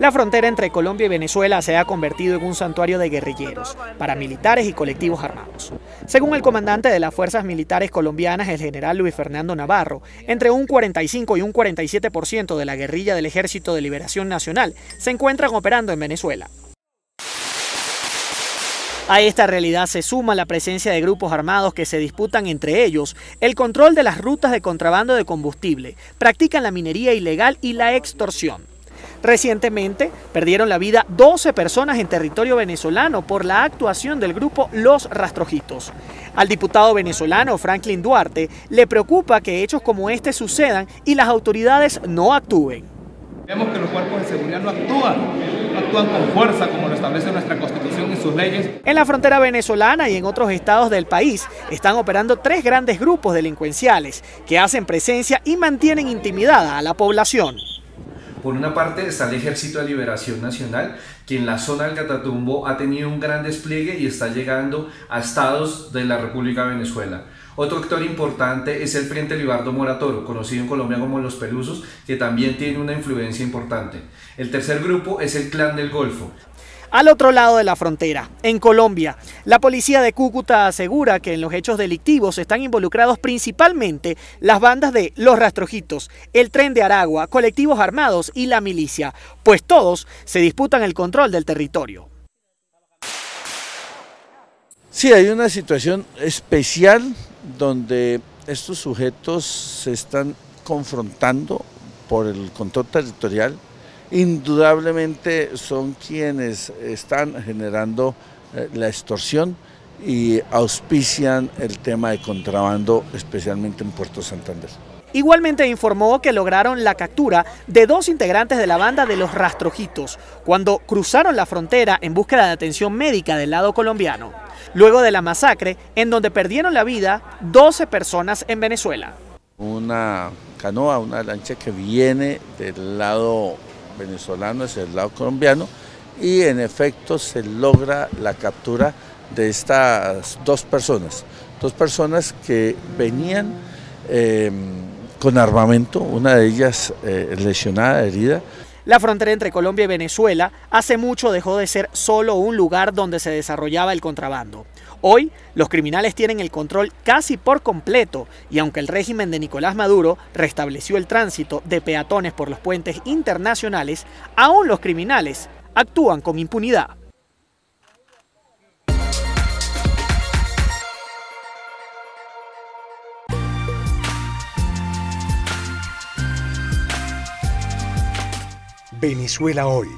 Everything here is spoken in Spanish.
La frontera entre Colombia y Venezuela se ha convertido en un santuario de guerrilleros, paramilitares y colectivos armados. Según el comandante de las fuerzas militares colombianas, el general Luis Fernando Navarro, entre un 45 y un 47% de la guerrilla del Ejército de Liberación Nacional se encuentran operando en Venezuela. A esta realidad se suma la presencia de grupos armados que se disputan entre ellos el control de las rutas de contrabando de combustible, practican la minería ilegal y la extorsión. Recientemente perdieron la vida 12 personas en territorio venezolano por la actuación del grupo Los Rastrojitos. Al diputado venezolano Franklin Duarte le preocupa que hechos como este sucedan y las autoridades no actúen. Vemos que los cuerpos de seguridad no actúan, no actúan con fuerza como lo establece nuestra constitución y sus leyes. En la frontera venezolana y en otros estados del país están operando tres grandes grupos delincuenciales que hacen presencia y mantienen intimidada a la población. Por una parte está el Ejército de Liberación Nacional, que en la zona del Catatumbo ha tenido un gran despliegue y está llegando a estados de la República de Venezuela. Otro actor importante es el Frente Libardo Moratoro, conocido en Colombia como Los Pelusos, que también tiene una influencia importante. El tercer grupo es el Clan del Golfo, al otro lado de la frontera, en Colombia, la policía de Cúcuta asegura que en los hechos delictivos están involucrados principalmente las bandas de Los Rastrojitos, el Tren de Aragua, colectivos armados y la milicia, pues todos se disputan el control del territorio. Sí, hay una situación especial donde estos sujetos se están confrontando por el control territorial indudablemente son quienes están generando eh, la extorsión y auspician el tema de contrabando, especialmente en Puerto Santander. Igualmente informó que lograron la captura de dos integrantes de la banda de los Rastrojitos cuando cruzaron la frontera en búsqueda de atención médica del lado colombiano, luego de la masacre en donde perdieron la vida 12 personas en Venezuela. Una canoa, una lancha que viene del lado venezolano es el lado colombiano y en efecto se logra la captura de estas dos personas, dos personas que venían em, con armamento, una de ellas eh, lesionada, herida. La frontera entre Colombia y Venezuela hace mucho dejó de ser solo un lugar donde se desarrollaba el contrabando. Hoy los criminales tienen el control casi por completo y aunque el régimen de Nicolás Maduro restableció el tránsito de peatones por los puentes internacionales, aún los criminales actúan con impunidad. Venezuela hoy